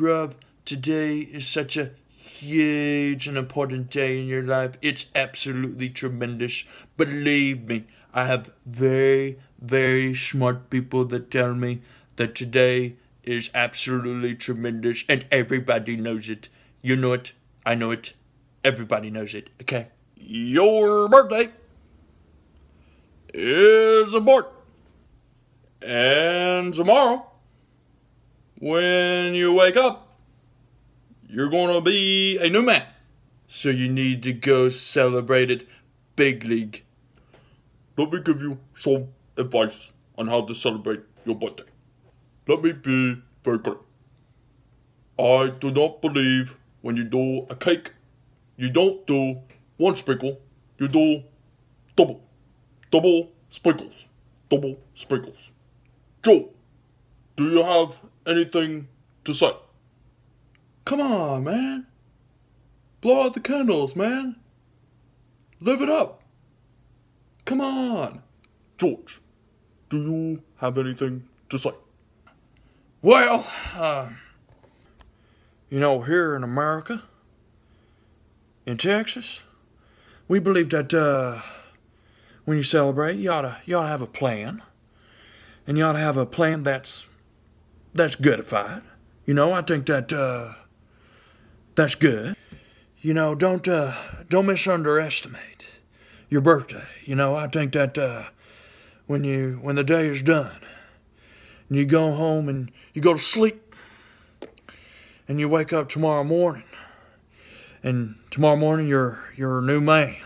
Rob, today is such a huge and important day in your life. It's absolutely tremendous. Believe me, I have very, very smart people that tell me that today is absolutely tremendous and everybody knows it. You know it, I know it, everybody knows it, okay? Your birthday is important. And tomorrow, when you wake up, you're going to be a new man. So you need to go celebrate it big league. Let me give you some advice on how to celebrate your birthday. Let me be very clear. I do not believe when you do a cake, you don't do one sprinkle, you do double. Double sprinkles. Double sprinkles. Joe, do you have anything to say? Come on, man. Blow out the candles, man. Live it up. Come on. George, do you have anything to say? Well, uh, you know, here in America, in Texas, we believe that uh, when you celebrate, you ought to you ought to have a plan, and you ought to have a plan that's that's good goodified. You know, I think that uh, that's good. You know, don't uh, don't misunderestimate your birthday. You know, I think that uh, when you when the day is done, and you go home and you go to sleep, and you wake up tomorrow morning, and tomorrow morning you're you're a new man